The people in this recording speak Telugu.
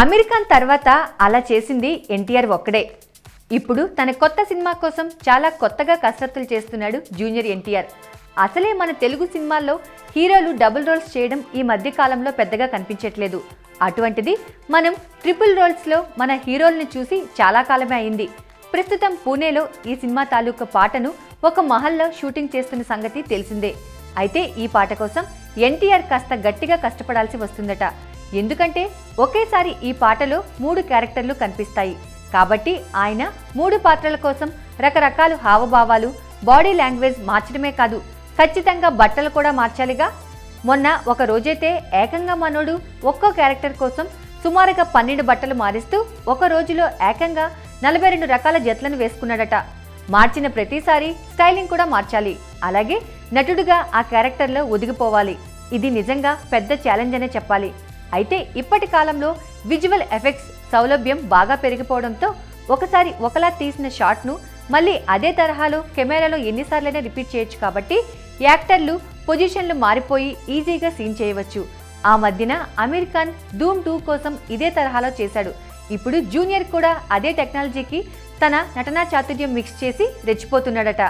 అమెరికన్ తర్వాత అలా చేసింది ఎన్టీఆర్ ఒక్కడే. ఇప్పుడు తన కొత్త సినిమా కోసం చాలా కొత్తగా కసరత్తులు చేస్తున్నాడు జూనియర్ ఎన్టీఆర్. అసలే మన తెలుగు సినిమాల్లో హీరోలు డబుల్ రోల్స్ చేయడం ఈ మధ్య కాలంలో పెద్దగా కనిపించట్లేదు. అటువంటిది మనం ట్రిపుల్ రోల్స్లో మన హీరోల్ని చూసి చాలా కాలమే అయింది. ప్రస్తుతం పూణేలో ఈ సినిమా తాలూకా పాటను ఒక మహల్లో షూటింగ్ చేస్తున్న సంగతి తెలిసిందే. అయితే ఈ పాట కోసం ఎన్టీఆర్ కాస్త గట్టిగా కష్టపడాల్సి వస్తుందట. ఎందుకంటే ఒకేసారి ఈ పాటలో మూడు క్యారెక్టర్లు కనిపిస్తాయి. కాబట్టి ఆయన మూడు పాత్రల కోసం రకరకాల హావభావాలు బాడీ లాంగ్వేజ్ మార్చడమే కాదు ఖచ్చితంగా బట్టలు కూడా మార్చాలిగా. మొన్న ఒక రోజైతే ఏకంగా మనోడు ఒక్కో క్యారెక్టర్ కోసం సుమారుగా పన్నెండు బట్టలు మారిస్తూ ఒక రోజులో ఏకంగా నలభై రెండు రకాల జట్లను వేసుకున్నాడట. మార్చిన ప్రతిసారి స్టైలింగ్ కూడా మార్చాలి. అలాగే నటుడుగా ఆ క్యారెక్టర్లో ఒదిగిపోవాలి. ఇది నిజంగా పెద్ద ఛాలెంజ్ అనే చెప్పాలి. అయితే ఇప్పటి కాలంలో విజువల్ ఎఫెక్ట్స్ సౌలభ్యం బాగా పెరిగిపోవడంతో ఒకసారి ఒకలా తీసిన షాట్ను మళ్ళీ అదే తరహాలో కెమెరాలో ఎన్నిసార్లైనా రిపీట్ చేయొచ్చు కాబట్టి యాక్టర్లు పొజిషన్లు మారిపోయి ఈజీగా సీన్ చేయవచ్చు. ఆ మధ్యన అమీర్ ఖాన్ ధూమ్ టూ కోసం ఇదే తరహాలో చేశాడు. ఇప్పుడు జూనియర్ కూడా అదే టెక్నాలజీకి తన నటనా చాతుర్యం మిక్స్ చేసి రెచ్చిపోతున్నాడట.